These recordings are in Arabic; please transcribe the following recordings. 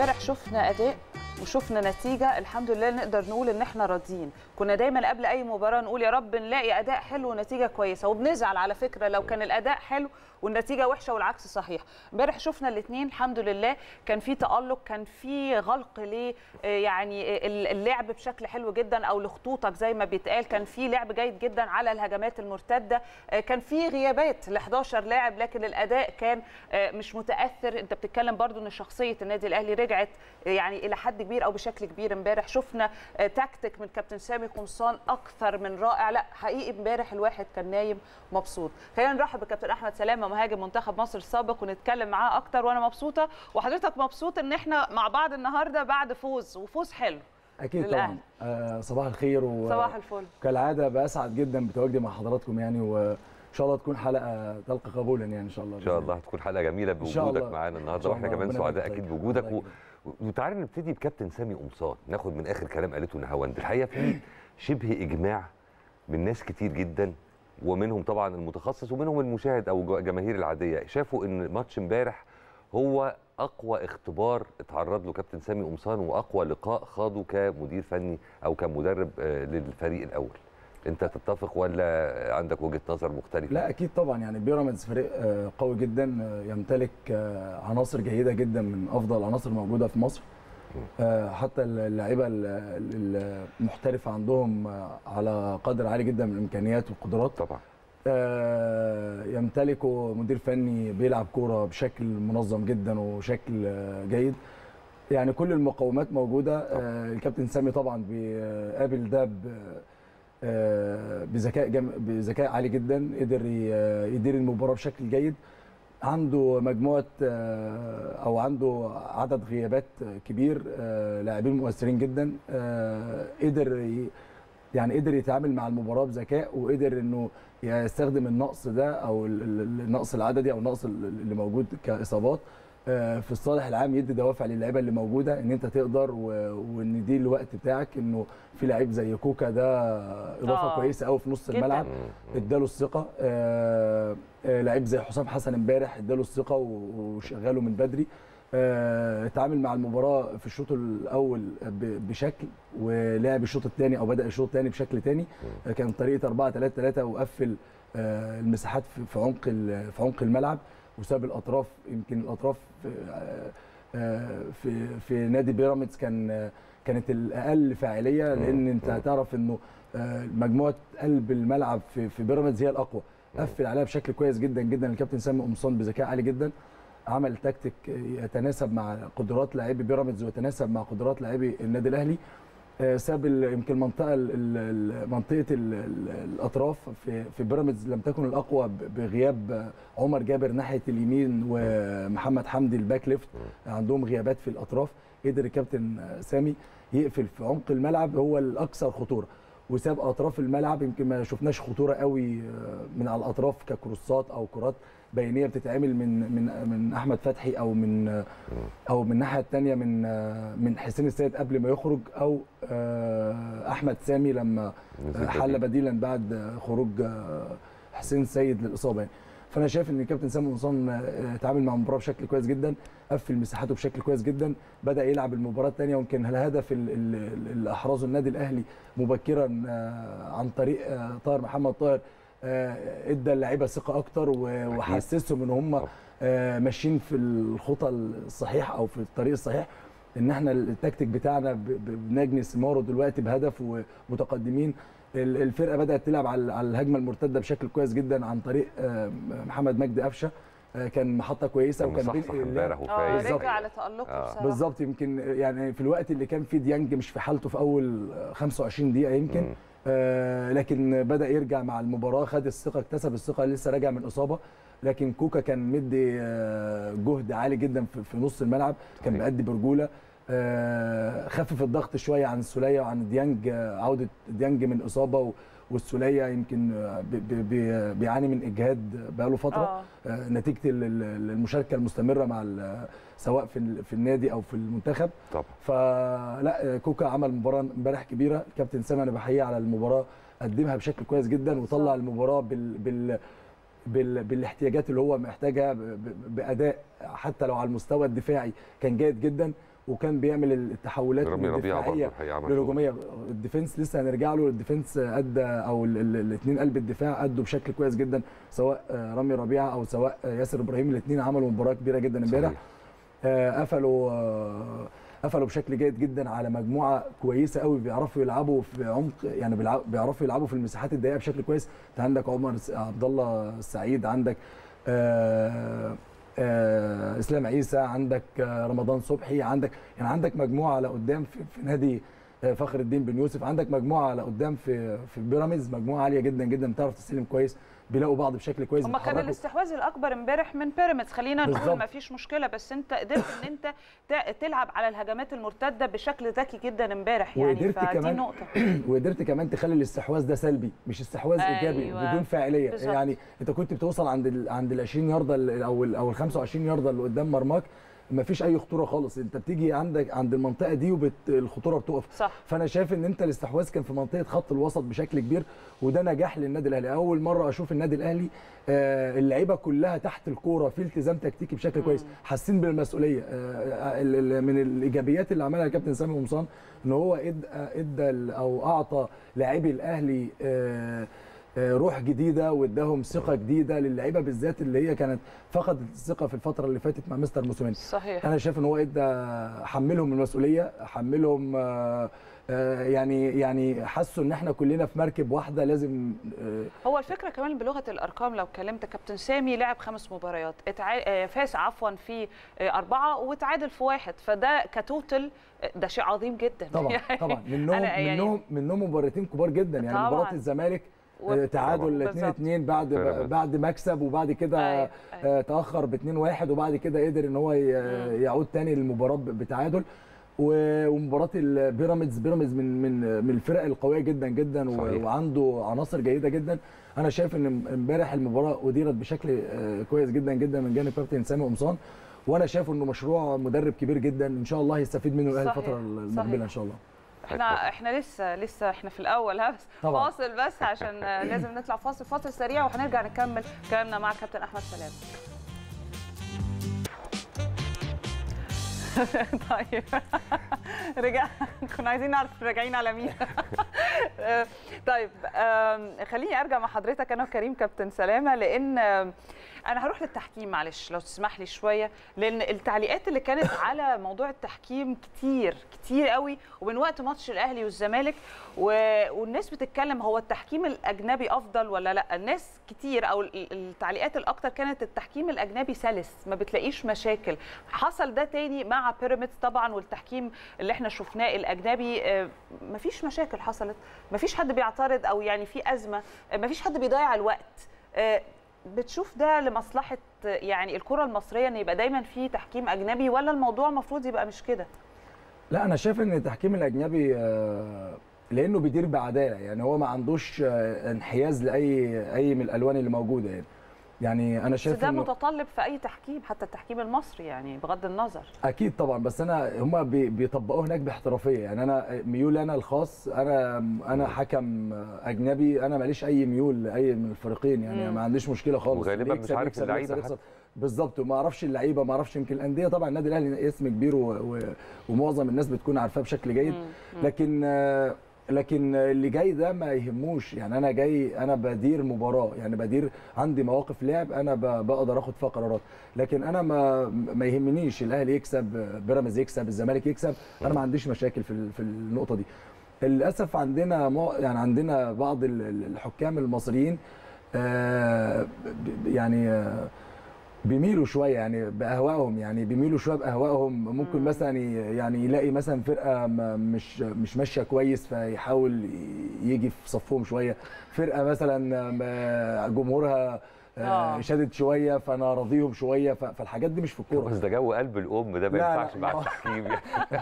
امبارح شفنا أداء وشفنا نتيجة الحمد لله نقدر نقول إن إحنا راضيين. كنا دايما قبل أي مباراة نقول يا رب نلاقي أداء حلو ونتيجة كويسة وبنزعل على فكرة لو كان الأداء حلو والنتيجة وحشة والعكس صحيح. امبارح شفنا الاثنين الحمد لله كان في تألق كان في غلق ل يعني اللعب بشكل حلو جدا أو لخطوطك زي ما بيتقال. كان في لعب جيد جدا على الهجمات المرتدة كان في غيابات ل 11 لاعب لكن الأداء كان مش متأثر. أنت بتتكلم برضو إن شخصية النادي الأهلي رجعت يعني إلى حد كبير أو بشكل كبير. امبارح شفنا تكتيك من كابتن سامي قمصان أكثر من رائع. لا حقيقي امبارح الواحد كان نايم مبسوط. خلينا نرحب بكابتن أحمد سلامة مهاجم منتخب مصر السابق ونتكلم معاه أكتر وأنا مبسوطة. وحضرتك مبسوط إن إحنا مع بعض النهارده بعد فوز وفوز حلو أكيد طبعا. آه صباح الخير و... صباح الفل. كالعادة بسعد جدا بتواجدي مع حضراتكم يعني و... إن شاء الله تكون حلقة تلقى قبولا يعني إن شاء الله. إن شاء الله هتكون حلقة جميلة بوجودك معانا النهارده. وإحنا كمان سعداء أكيد بوجودك. وتعالى نبتدي بكابتن سامي قمصان. ناخد من آخر كلام قالته نهاوند الحقيقة في شبه إجماع من ناس كتير جدا ومنهم طبعا المتخصص ومنهم المشاهد أو الجماهير العادية. شافوا إن ماتش امبارح هو أقوى اختبار اتعرض له كابتن سامي قمصان وأقوى لقاء خاضه كمدير فني أو كمدرب للفريق الأول. انت تتفق ولا عندك وجهة نظر مختلفة؟ لا أكيد طبعا. يعني بيراميدز فريق قوي جدا يمتلك عناصر جيدة جدا من أفضل العناصر الموجوده في مصر. حتى اللعيبة المحترفة عندهم على قدر عالي جدا من الإمكانيات والقدرات. طبعا. يمتلكوا مدير فني بيلعب كورة بشكل منظم جدا وشكل جيد. يعني كل المقومات موجودة. الكابتن سامي طبعا بيقابل ده بذكاء جم... بذكاء عالي جدا قدر يدير المباراة بشكل جيد. عنده مجموعة أو عنده عدد غيابات كبير لاعبين مؤثرين جدا قدر يعني قدر يتعامل مع المباراة بذكاء وقدر إنه يستخدم النقص ده أو النقص العددي أو النقص اللي موجود كإصابات. في الصالح العام يدي دوافع للعيبة اللي موجودة إن أنت تقدر وإن دي الوقت بتاعك إنه في لعيب زي كوكا ده إضافة آه. كويسة قوي في نص الملعب اداله الثقة آه لعيب زي حسام حسن امبارح اداله الثقة وشغله من بدري آه اتعامل مع المباراة في الشوط الأول بشكل ولعب الشوط الثاني أو بدأ الشوط الثاني بشكل ثاني كان طريقة 4 3 3 وقفل المساحات في عمق في عمق الملعب وساب الأطراف يمكن الأطراف في في نادي بيراميدز كان كانت الأقل فاعلية لأن أنت هتعرف إنه مجموعة قلب الملعب في في بيراميدز هي الأقوى. قفل عليها بشكل كويس جدا جدا. الكابتن سامي قمصان بذكاء عالي جدا عمل تكتيك يتناسب مع قدرات لاعبي بيراميدز ويتناسب مع قدرات لاعبي النادي الأهلي. ساب يمكن المنطقة منطقة الأطراف في في بيراميدز لم تكن الأقوى بغياب عمر جابر ناحية اليمين ومحمد حمدي ال back left. عندهم غيابات في الأطراف. قدر الكابتن سامي يقفل في عمق الملعب هو الأكثر خطورة. وساب أطراف الملعب يمكن ما شفناش خطورة قوي من على الأطراف ك crosses أو كرات. بينيه بتتعمل من من من أحمد فتحي أو من أو من الناحية الثانية من من حسين السيد قبل ما يخرج أو أحمد سامي لما حل بديلا بعد خروج حسين السيد للإصابة يعني. فأنا شايف إن الكابتن سامي قمصان اتعامل مع المباراه بشكل كويس جدا قفل مساحاته بشكل كويس جدا بدأ يلعب المباراة الثانية ويمكن الهدف اللي احرزه النادي الأهلي مبكرا عن طريق طاهر محمد طاهر. إدى اللعيبة ثقة أكتر وحسسهم إن هم ماشيين في الخطى الصحيحه أو في الطريق الصحيح إن إحنا التكتيك بتاعنا بنجني ثماره دلوقتي بهدف ومتقدمين. الفرقة بدأت تلعب على الهجمة المرتدة بشكل كويس جدا عن طريق محمد مجدي قفشة كان محطة كويسة وكان بين امبارح وفايز. رجع على تألقه آه. بالظبط يمكن يعني في الوقت اللي كان فيه ديانج مش في حالته في أول 25 دقيقة يمكن م. آه لكن بدأ يرجع مع المباراة خد الثقة اكتسب الثقة لسه راجع من إصابة. لكن كوكا كان مدي آه جهد عالي جدا في, في نص الملعب كان بيأدي برجولة. آه خفف الضغط شوية عن السوليه وعن ديانج عودة ديانج من إصابة والسولية يمكن بي بي بيعاني من إجهاد بقاله فترة. آه. نتيجة المشاركة المستمرة مع سواء في في النادي أو في المنتخب. طبعا. فلا كوكا عمل مباراة امبارح كبيرة. الكابتن سامي أنا بحييه على المباراة قدمها بشكل كويس جدا وطلع المباراة بال, بال بالاحتياجات اللي هو محتاجها بأداء حتى لو على المستوى الدفاعي كان جيد جدا وكان بيعمل التحولات الدفاعية للهجومية. ال defense لسه هنرجع له. ال defense أدى أو الاثنين قلب الدفاع أدوا بشكل كويس جدا سواء رامي ربيعة أو سواء ياسر إبراهيم. الاثنين عملوا مباراة كبيرة جدا امبارح. قفلوا قفلوا بشكل جيد جدا على مجموعة كويسة قوي بيعرفوا يلعبوا في عمق يعني بيعرفوا يلعبوا في المساحات الضيقة بشكل كويس. انت عندك عمر عبد الله السعيد عندك آآ آآ إسلام عيسى عندك رمضان صبحي عندك يعني عندك مجموعة على قدام في, في نادي فخر الدين بن يوسف عندك مجموعة على قدام في في بيراميدز مجموعة عالية جدا جدا بتعرف تستلم كويس. بيلاقوا بعض بشكل كويس هما كان الاستحواذ الأكبر امبارح من بيراميدز خلينا نقول ما فيش مشكلة بس انت قدرت إن انت تلعب على الهجمات المرتدة بشكل ذكي جدا امبارح يعني فدي كمان نقطة وقدرت كمان تخلي الاستحواذ ده سلبي مش استحواذ أيوة. إيجابي بدون فاعلية بالزبط. يعني انت كنت بتوصل عند ال عند ال 20 ياردة أو ال أو ال 25 ياردة اللي قدام مرماك ما فيش أي خطورة خالص. أنت بتيجي عندك عند المنطقة دي والخطوره بتقف. صح. فأنا شايف إن أنت الاستحواذ كان في منطقة خط الوسط بشكل كبير وده نجاح للنادي الأهلي. أول مرة أشوف النادي الأهلي آه اللعيبة كلها تحت الكورة في التزام تكتيكي بشكل كويس. حاسين بالمسؤولية. آه من الإيجابيات اللي عملها الكابتن سامي قمصان إن هو إدى ادى أو أعطى لاعبي الأهلي آه روح جديدة واداهم ثقة جديدة للعيبة بالذات اللي هي كانت فقدت الثقة في الفترة اللي فاتت مع مستر موسيماني صحيح. أنا شايف إن هو إدى حملهم المسؤولية حملهم يعني يعني حسوا إن إحنا كلنا في مركب واحدة لازم هو الفكرة كمان بلغة الأرقام لو كلمت كابتن سامي لعب خمس مباريات اتع... فاز عفوا في أربعة وتعادل في واحد فده كتوتل ده شيء عظيم جدا. طبعا يعني طبعا منهم يعني منهم منهم مباراتين كبار جدا يعني مباراة الزمالك و... تعادل 2 2 بعد بعد مكسب وبعد كده أيوة. أيوة. تأخر ب 2 1 وبعد كده قدر إن هو يعود تاني للمباراة بتعادل ومباراة البيراميدز بيراميدز من من من الفرق القوية جدا جدا صحيح. وعنده عناصر جيدة جدا أنا شايف إن إمبارح المباراة أديرت بشكل كويس جدا جدا من جانب كابتن سامي قمصان وأنا شايف إنه مشروع مدرب كبير جدا إن شاء الله يستفيد منه الأهلي الفترة المقبلة إن شاء الله إحنا إحنا لسه لسه إحنا في الأول ها؟ بس طبعا. فاصل بس عشان لازم نطلع فاصل فاصل سريع وهنرجع نكمل كلامنا مع كابتن أحمد سلام. طيب. رجع كنا عايزين نعرف راجعين على مين. طيب خليني أرجع مع حضرتك أنا وكريم كابتن سلامة لأن أنا هروح للتحكيم معلش لو تسمح لي شوية لأن التعليقات اللي كانت على موضوع التحكيم كتير كتير قوي ومن وقت ماتش الأهلي والزمالك و... والناس بتتكلم هو التحكيم الأجنبي أفضل ولا لأ؟ الناس كتير أو التعليقات الأكتر كانت التحكيم الأجنبي سلس ما بتلاقيش مشاكل. حصل ده تاني مع بيراميدز طبعا والتحكيم اللي إحنا شفناه الأجنبي ما فيش مشاكل حصلت ما فيش حد بيعترض أو يعني في أزمة ما فيش حد بيضيع الوقت. بتشوف ده لمصلحة يعني الكرة المصرية إن يبقى دايما في تحكيم أجنبي ولا الموضوع المفروض يبقى مش كده؟ لا أنا شايف إن التحكيم الأجنبي لأنه بيدير بعدالة يعني هو ما عندوش انحياز لأي أي من الألوان اللي موجودة يعني. يعني أنا شايف ده متطلب في أي تحكيم حتى التحكيم المصري يعني بغض النظر. أكيد طبعا بس أنا هم بيطبقوه هناك باحترافية. يعني أنا ميول أنا الخاص أنا أنا حكم أجنبي أنا ماليش أي ميول لأي من الفريقين يعني مم. ما عنديش مشكلة خالص. وغالبا مش عارف اللعيبة بالظبط. وما أعرفش اللعيبة ما أعرفش يمكن الأندية. طبعا النادي الأهلي اسم كبير و... و... ومعظم الناس بتكون عارفاه بشكل جيد. مم. لكن لكن اللي جاي ده ما يهموش. يعني أنا جاي أنا بدير مباراة يعني بدير عندي مواقف لعب أنا بقدر آخد فيها قرارات. لكن أنا ما ما يهمنيش الأهلي يكسب بيراميدز يكسب الزمالك يكسب أنا ما عنديش مشاكل في في النقطة دي. للأسف عندنا يعني عندنا بعض الحكام المصريين يعني بيميلوا شوية يعني بأهوائهم يعني بيميلوا شوية بأهوائهم ممكن مم. مثلا يعني يلاقي مثلا فرقة مش مش ماشية كويس فيحاول يجي في صفهم شوية فرقة مثلا جمهورها آه. شادد شوية فأنا راضيهم شوية فالحاجات دي مش في الكورة. بس ده جو قلب الأم ده ما ينفعش مع التحكيم يعني.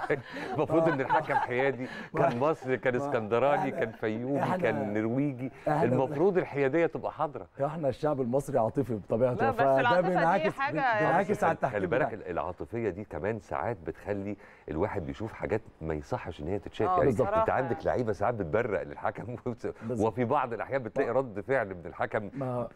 المفروض إن الحكم حيادي كان مصري كان إسكندراني كان فيومي كان نرويجي. المفروض الحيادية تبقى حاضرة. إحنا الشعب المصري عاطفي بطبيعته فده بينعكس بينعكس على التحكيم خلي بالك العاطفية دي كمان ساعات بتخلي الواحد بيشوف حاجات ما يصحش إن هي تتشاف يعني. بالزبط. أنت عندك لعيبة ساعات بتبرق للحكم وفي بعض الأحيان بتلاقي رد فعل من الحكم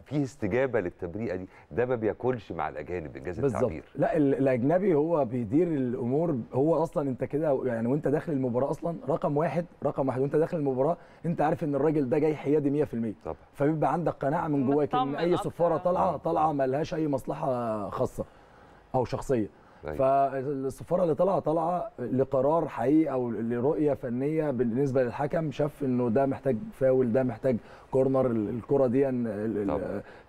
فيه استجابة. استجابه للتبريئه دي ده ما بياكلش مع الأجانب إنجاز التعبير. لا الأجنبي هو بيدير الأمور هو أصلا أنت كده يعني وأنت داخل المباراة أصلا رقم واحد رقم واحد وأنت داخل المباراة أنت عارف إن الراجل ده جاي حيادي 100% طبعا. فبيبقى عندك قناعة من جواك إن أي سفاره طالعة طالعة ما لهاش أي مصلحة خاصة أو شخصية. فالسفارة اللي طالعة طالعة لقرار حقيقي أو لرؤية فنية بالنسبة للحكم شاف إنه ده محتاج فاول ده محتاج كورنر. الكرة دي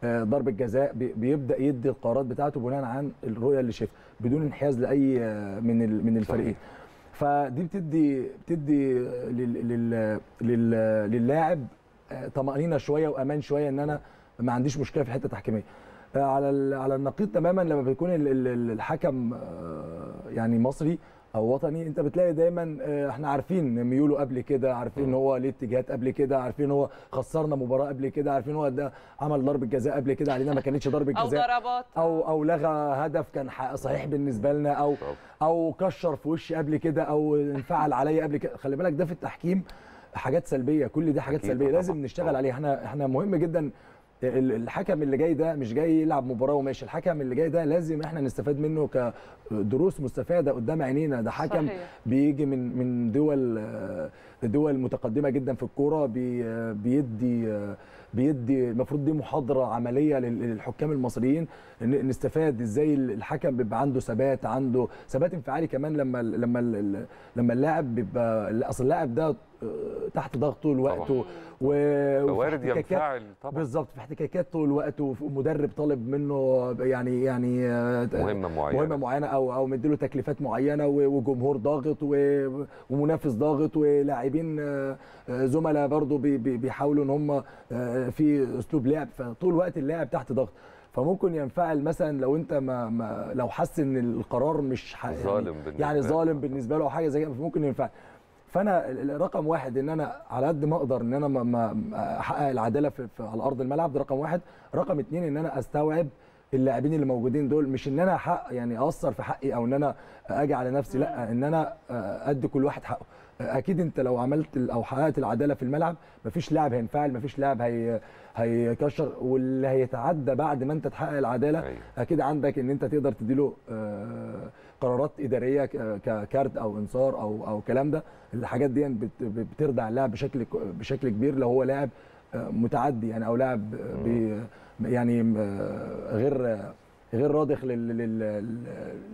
ضربة جزاء بيبدأ يدي القرارات بتاعته بناء عن الرؤية اللي شافها بدون انحياز لأي من من الفريقين فدي بتدي بتدي لل لل للاعب طمأنينة شوية وأمان شوية إن أنا ما عنديش مشكلة في الحته التحكيميه على على النقيض تماما لما بيكون الحكم يعني مصري أو وطني. أنت بتلاقي دايما إحنا عارفين ميوله قبل كده عارفين إن هو ليه اتجاهات قبل كده عارفين إن هو خسرنا مباراة قبل كده عارفين إن هو ده عمل ضربة جزاء قبل كده علينا ما كانتش ضربة جزاء. أو ضربات. أو أو لغى هدف كان صحيح بالنسبة لنا أو أو كشر في وشي قبل كده أو انفعل عليا قبل كده. خلي بالك ده في التحكيم حاجات سلبية كل دي حاجات سلبية لازم نشتغل عليها. إحنا إحنا مهم جدا الحكم اللي جاي ده مش جاي يلعب مباراة وماشي. الحكم اللي جاي ده لازم إحنا نستفاد منه كدروس مستفادة قدام عينينا. ده حكم صحيح. بيجي من من دول دول متقدمة جدا في الكورة بي بيدي بيدي المفروض دي محاضرة عملية للحكام المصريين. نستفاد إزاي الحكم بيبقى عنده ثبات عنده ثبات انفعالي كمان لما لما لما اللاعب بيبقى أصل اللاعب ده تحت ضغط طول الوقت وارد ينفعل طبعا. بالظبط في احتكاكات طول الوقت ومدرب طالب منه يعني يعني مهمة معينة. مهمة معينة أو أو مديله تكليفات معينة وجمهور ضاغط ومنافس ضاغط ولاعبين زملاء برضه بيحاولوا إن هم في أسلوب لعب فطول الوقت اللاعب تحت ضغط. فممكن ينفعل مثلا لو أنت ما, ما لو حس إن القرار مش ظالم يعني, يعني ظالم بالنسبة له أو حاجة زي كده ممكن ينفعل. فانا رقم واحد ان أنا على قد ما أقدر ان أنا ما احقق العداله في, في على ارض الملعب ده رقم واحد. رقم اتنين ان أنا استوعب اللاعبين اللي موجودين دول مش ان أنا حق يعني اقصر في حقي أو ان أنا أجي على نفسي لا ان أنا ادي كل واحد حقه. أكيد أنت لو عملت أو حققت العدالة في الملعب مفيش لاعب هينفعل مفيش لاعب هي هيكشر واللي هيتعدى بعد ما أنت تحقق العدالة أيوة. أكيد عندك إن أنت تقدر تديله قرارات إدارية ككارت أو انذار أو أو الكلام ده. الحاجات دي بتردع اللاعب بشكل بشكل كبير. لو هو لاعب متعدي يعني أو لاعب يعني غير غير راضخ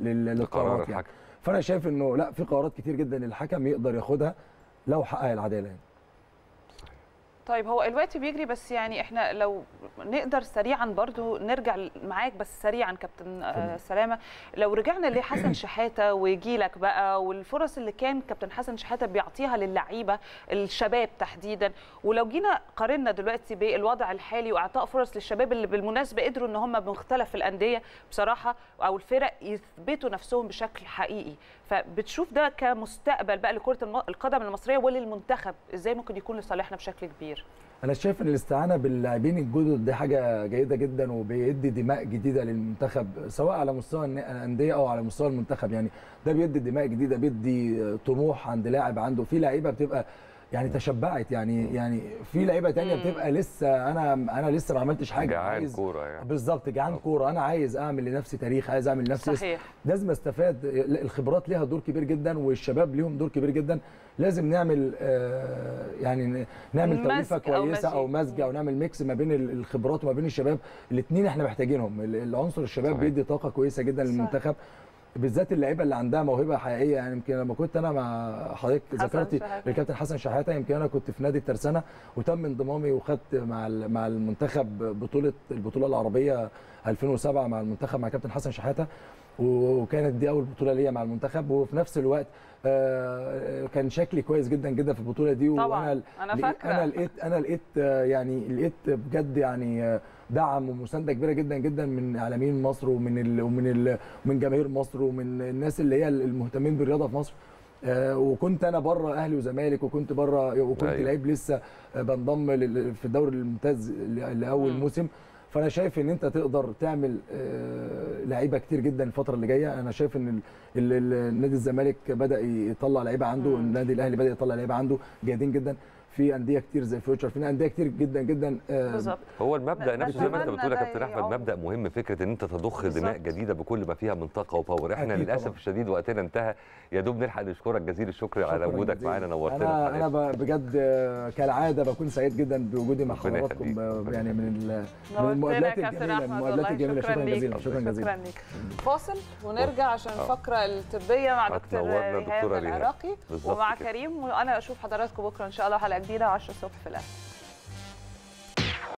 للقرارات يعني. فأنا شايف إنه لا في قرارات كتير جدا الحكم يقدر ياخدها لو حقق العدالة يعني. طيب هو الوقت بيجري بس يعني إحنا لو نقدر سريعا برضو نرجع معاك بس سريعا كابتن آه سلامة. لو رجعنا لحسن شحاتة وجيلك بقى والفرص اللي كان كابتن حسن شحاتة بيعطيها للعيبة الشباب تحديدا ولو جينا قارنا دلوقتي بالوضع الحالي وإعطاء فرص للشباب اللي بالمناسبة قدروا إن هم بمختلف الأندية بصراحة أو الفرق يثبتوا نفسهم بشكل حقيقي فبتشوف ده كمستقبل بقى لكرة القدم المصرية وللمنتخب إزاي ممكن يكون لصالحنا بشكل كبير؟ أنا شايف إن الاستعانة باللاعبين الجدد دي حاجة جيدة جدا وبيدي دماء جديدة للمنتخب سواء على مستوى الأندية أو على مستوى المنتخب. يعني ده بيدي دماء جديدة بيدي طموح عند لاعب عنده. في لعيبة بتبقى يعني تشبعت. يعني يعني في لعيبة ثانية بتبقى لسه أنا أنا لسه ما عملتش حاجة جعان عايز كورة يعني. بالظبط جعان كورة. أنا عايز أعمل لنفسي تاريخ عايز أعمل لنفسي صحيح. لازم أستفاد. الخبرات ليها دور كبير جدا والشباب ليهم دور كبير جدا. لازم نعمل آه يعني نعمل توليفة كويسة أو مزج أو نعمل ميكس ما بين الخبرات وما بين الشباب. الاثنين إحنا محتاجينهم. العنصر الشباب صحيح. بيدي طاقة كويسة جدا للمنتخب. بالذات اللعيبة اللي عندها موهبة حقيقية. يعني يمكن لما كنت أنا مع حضرتك ذكرتي الكابتن حسن شحاتة يمكن أنا كنت في نادي الترسانة وتم انضمامي وخدت مع مع المنتخب بطوله البطولة العربية 2007 مع المنتخب مع كابتن حسن شحاتة. وكانت دي أول بطولة ليا مع المنتخب. وفي نفس الوقت كان شكلي كويس جدا جدا في البطولة دي. طبعا. وأنا أنا فاكره أنا لقيت أنا لقيت يعني لقيت بجد يعني دعم ومساندة كبيرة جدا جدا من إعلاميين مصر ومن ال ومن ال ومن جماهير مصر ومن الناس اللي هي المهتمين بالرياضة في مصر. آه وكنت أنا بره أهلي وزمالك وكنت بره وكنت أيوة. لعيب لسه بنضم في الدوري الممتاز لأول. موسم. فأنا شايف إن أنت تقدر تعمل آه لعيبة كتير جدا الفترة اللي جاية. أنا شايف إن نادي الزمالك بدأ يطلع لعيبة عنده النادي الأهلي بدأ يطلع لعيبة عنده جيدين جدا. في أندية كتير زي فيوتشر في أندية كتير جدا جدا بالظبط هو المبدأ نفسه زي ما أنت بتقول يا كابتن أحمد. مبدأ مهم فكرة إن أنت تضخ دماء. جديدة بكل ما فيها من طاقة وباور إحنا للأسف طبعاً. الشديد وقتنا انتهى يا دوب نلحق نشكرك جزيل الشكر على وجودك. معانا نورتنا أنا أنا ب- بجد آه، كالعادة بكون سعيد جدا بوجودي مع حضراتكم. آه، يعني من ال- من نورتنا المقابلات الجميلة المقابلات الجميلة شكرا شكرا ليك جزيلا شكرا جزيلا فاصل ونرجع عشان آه. الفقرة الطبية مع دكتور ريهام. العراقي ومع. كريم وأنا أشوف حضراتكم بكرة إن شاء الله حلقه جديده 10 الصبح في الاهلي